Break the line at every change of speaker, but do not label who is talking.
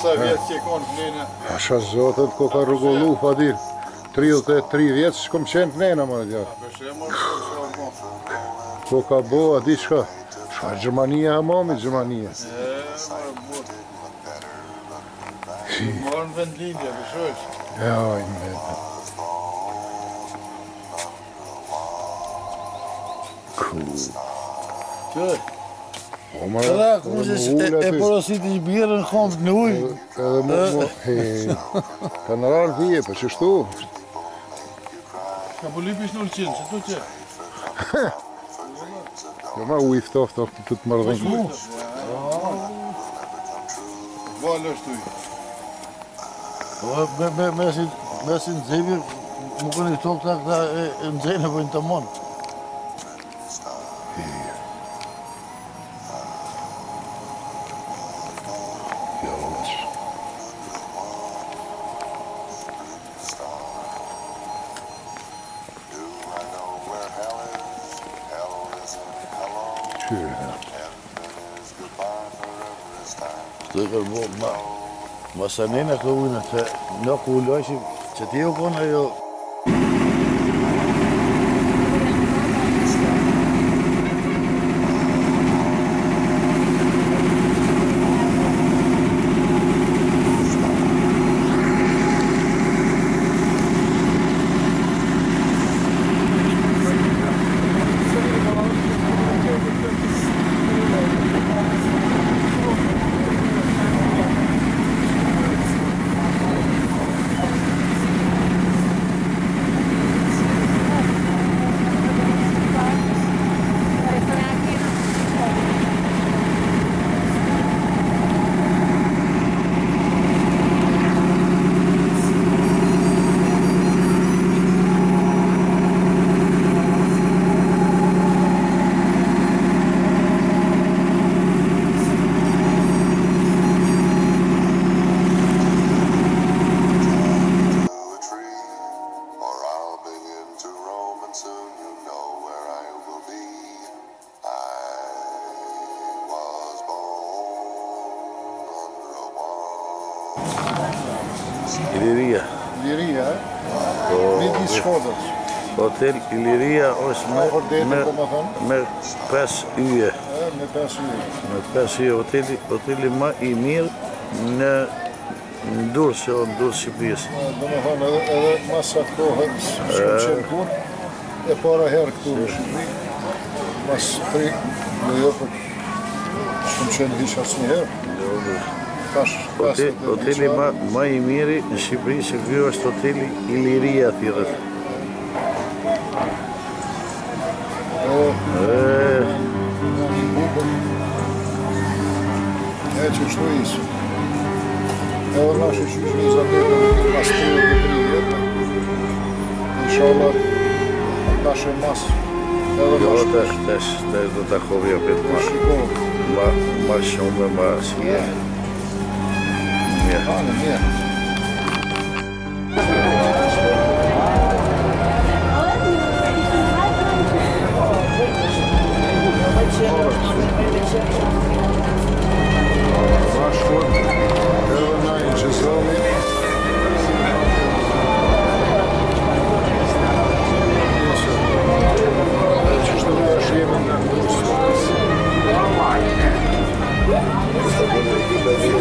sa vjetë që konë të nene? A shë zotët ko ka rrugullu, pa dirë. 33 vjetë që kom qenë të nene, më në djarë. Ko ka bo, a di shka? Shka Gjermania e mami Gjermania. E, vend botë. Marë në vend lindja, përshojsh. Ja, i në vendja. Good. Po, edhe kjo se e porositë
e birrën kont në ujë,
edhe më. më po Ka po në rarë pje, për që shtu? Ka of shë nërë qenë, që? ashtui. që? me ma ujë me me me të me me me me me me me me me me me me me me me
me me me me në me me tyre ja. Të të kërbohë, ma sa njën e të ujnë, të nuk u lojshim që t'i u konë, Iliria.
Iliria, e? Eh? Po, Me di po, shkodët.
Hotel Iliria është me... Me po Me 5 eh, yje.
Me 5 yje.
Me 5 yje, hoteli, hoteli ma i mirë në në durë se o në durë Shqipëris.
Do më thonë edhe, edhe masa kohën shumë e... Eh. kur e para herë këtu në Shqipëri, mas tri në jo, jopër, po, shumë qënë hishë asë herë. Jo,
Hotel, Μάη Μύρη, Σιπρή, Σεβίω, στο τέλη Ηλυρία Θήρας.
Ε. Έτσι το είσαι. Εγώ να σου σου σου το και σε εμάς. Εγώ τα έχω δει Μα, μα, Нет. А, нет. Thank you.